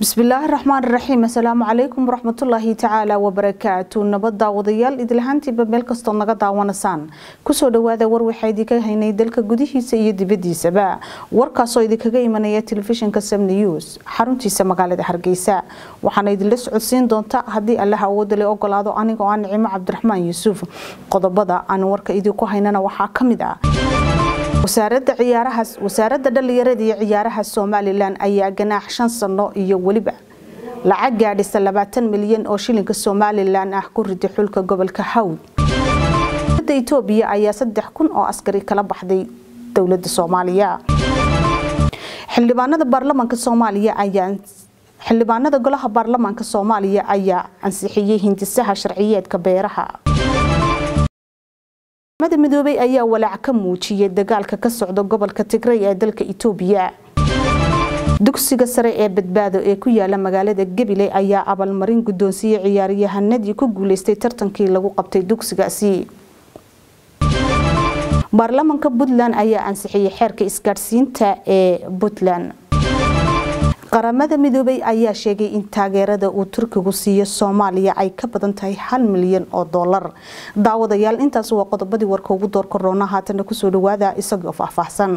bismillaahi raxmaan raxiim assalaamu calaykum waraxmatullaahi tacaala wabarakaatu nabad daawadayaal idlahaantiiba meel kastoo naga daawanasaan ku soo dhawaada war waxaa idinka haynay dalka gudihiisa iyo dibadiisaba warkaasoo idinkaga imanaya telefishinka sam news. Xaruntiisa magaalada hargeysa. Waxaana idinla socodsiin doonta haddii allaha awoodale ogolaado anigoo ah nicimo cabdiraxmaan yuusuf. Qodobada aan warka idinku haynana waxaa ka mid ah wasaaradda ciyaaraha wasaaradda dhalinyarada iyo ciyaaraha somalilan ayaa ganaax shan sano iyo weliba lacag gaadhisa labaatan milyan oo shilinka somalilan ah ku riday xulka gobolka hawd dowladda itoobiya ayaa saddex kun oo askari kala baxday dowladda soomaaliya. Xildhibaanada baarlamaanka soomaaliya ayaa xildhibaanada golaha baarlamaanka soomaaliya ayaa ansixiyey hindisaha sharciyeedka beeraha mada midoobay ayaa walaac ka muujiyay dagaalka ka socda gobolka tigray ee dalka itoobiya. Dugsiga sare ee badbaado ee ku yaalla magaalada gabiley ayaa abaalmarin guddoonsiiyey ciyaaryahanadii ku guuleystay tartankii lagu qabtay dugsigaasi. Baarlamaanka puntland ayaa ansixiyey xeerka isgaadhsiinta ee puntland qaramada midoobay ayaa sheegay in taageerada uu turkigu siiyo soomaaliya ay ka badan tahay hal milyan oo doolar daawadayaal intaas waa qodobadii warka ugu door koroona haatana ku soo dhawaada isagoo faahfaahsan